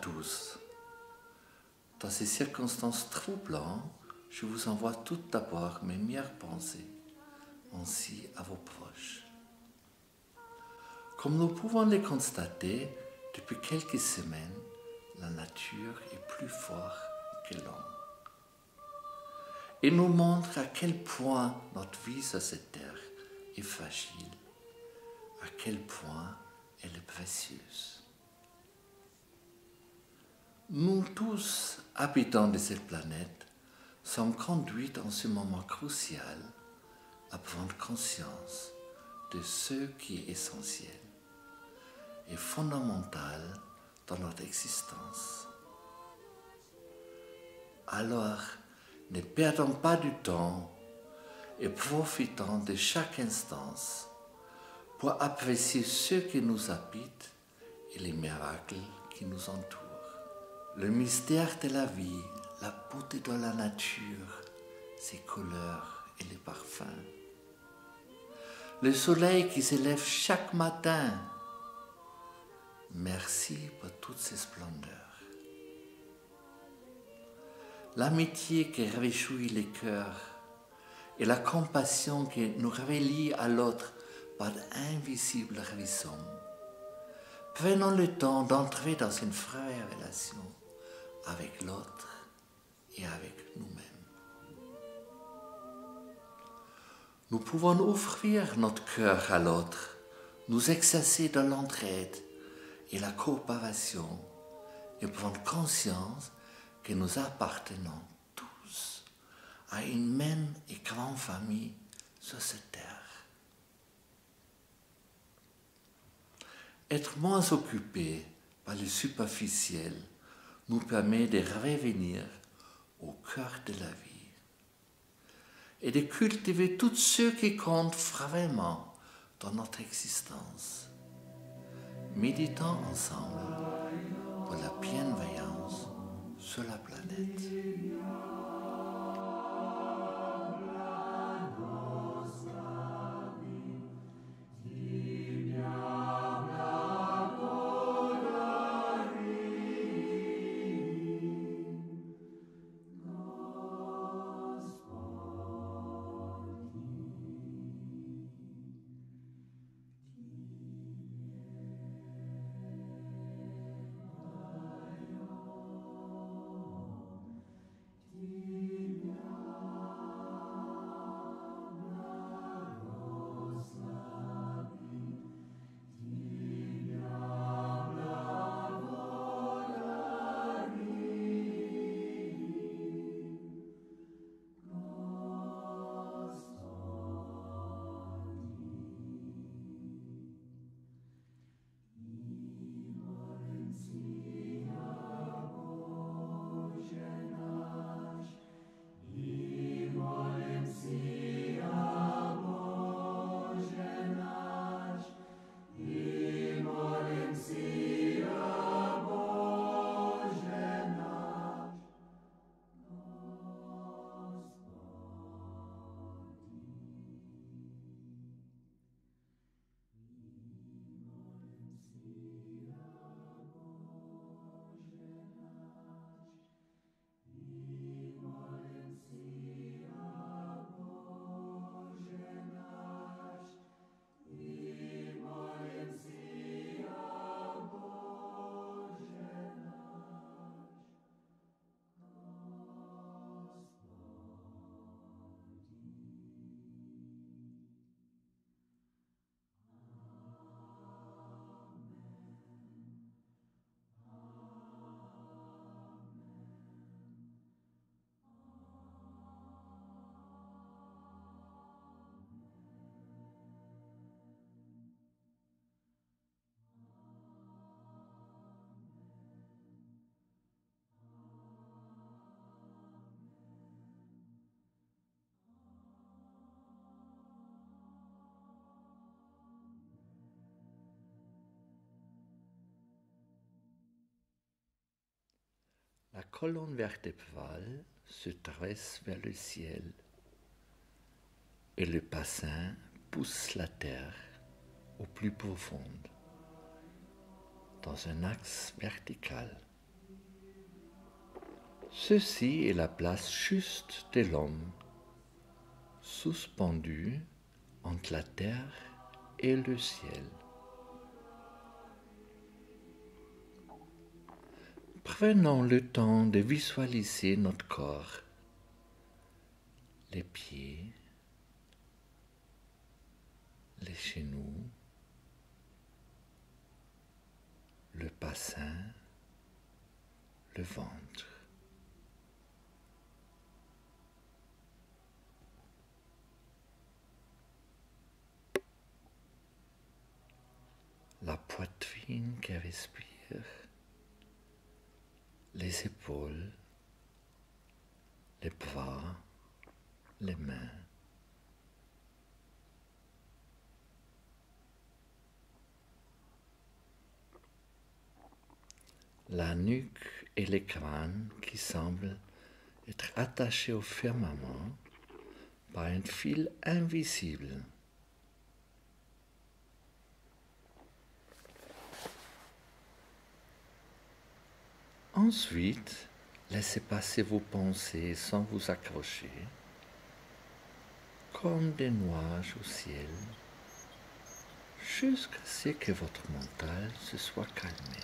tous. Dans ces circonstances troublantes, je vous envoie tout d'abord mes meilleures pensées, ainsi à vos proches. Comme nous pouvons les constater, depuis quelques semaines, la nature est plus forte que l'homme. Et nous montre à quel point notre vie sur cette terre est fragile, à quel point elle est précieuse. Nous tous, habitants de cette planète, sommes conduits en ce moment crucial à prendre conscience de ce qui est essentiel et fondamental dans notre existence. Alors, ne perdons pas du temps et profitons de chaque instance pour apprécier ce qui nous habite et les miracles qui nous entourent. Le mystère de la vie, la beauté de la nature, ses couleurs et les parfums. Le soleil qui s'élève chaque matin. Merci pour toutes ces splendeurs. L'amitié qui réjouit les cœurs et la compassion qui nous relie à l'autre par d'invisibles raisons. Prenons le temps d'entrer dans une vraie relation avec l'autre et avec nous-mêmes. Nous pouvons offrir notre cœur à l'autre, nous exercer dans l'entraide et la coopération et prendre conscience que nous appartenons tous à une même et grande famille sur cette terre. Être moins occupé par le superficiel nous permet de revenir au cœur de la vie et de cultiver tout ce qui compte vraiment dans notre existence. Méditons ensemble pour la bienveillance sur la planète. Colonne vertébrale se dresse vers le ciel et le bassin pousse la terre au plus profond, dans un axe vertical Ceci est la place juste de l'homme, suspendu entre la terre et le ciel. Prenons le temps de visualiser notre corps, les pieds, les genoux, le bassin, le ventre. La poitrine qui respire, les épaules, les bras, les mains. la nuque et les crânes qui semblent être attachés au firmament par un fil invisible. Ensuite, laissez passer vos pensées sans vous accrocher, comme des nuages au ciel, jusqu'à ce que votre mental se soit calmé.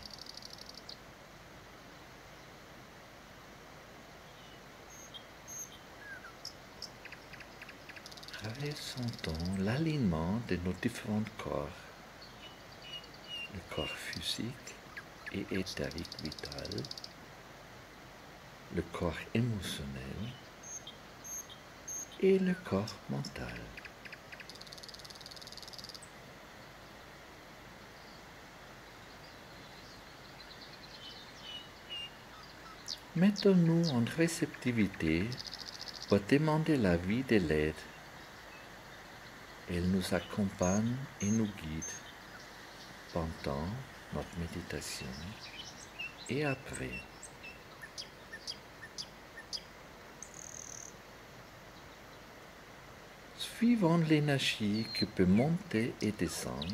Ressentons l'alignement de nos différents corps, le corps physique et éthérique vital, le corps émotionnel et le corps mental. Mettons-nous en réceptivité pour demander la vie de l'aide elle nous accompagne et nous guide pendant notre méditation et après. Suivant l'énergie qui peut monter et descendre,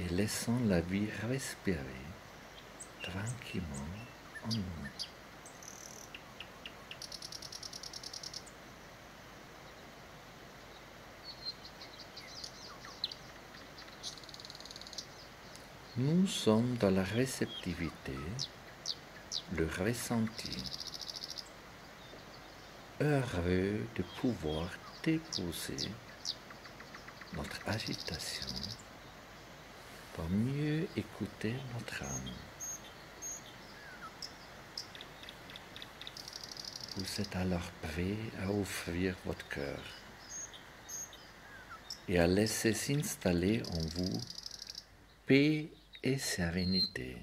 et laissant la vie respirer tranquillement en nous. Nous sommes dans la réceptivité, le ressenti, heureux de pouvoir déposer notre agitation pour mieux écouter notre âme. Vous êtes alors prêt à offrir votre cœur et à laisser s'installer en vous paix et sérénité.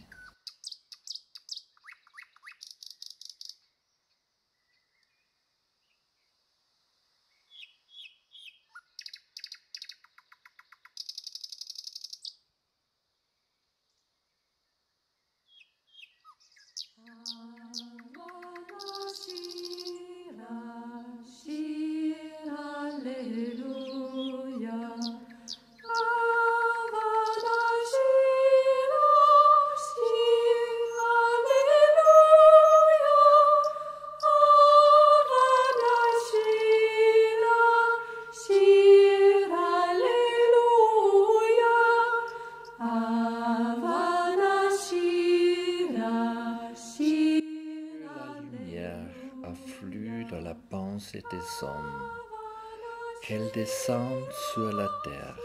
Qu'elle descende sur la terre.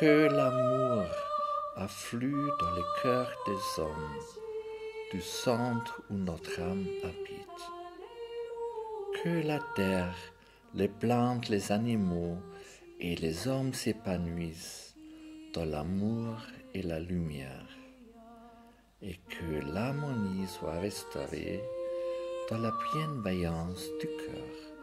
Que l'amour afflue dans le cœur des hommes, du centre où notre âme habite. Que la terre, les plantes, les animaux et les hommes s'épanouissent dans l'amour et la lumière, et que l'harmonie soit restaurée dans la bienveillance du cœur.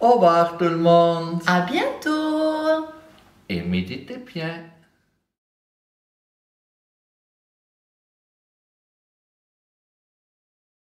Au revoir tout le monde À bientôt et méditez bien.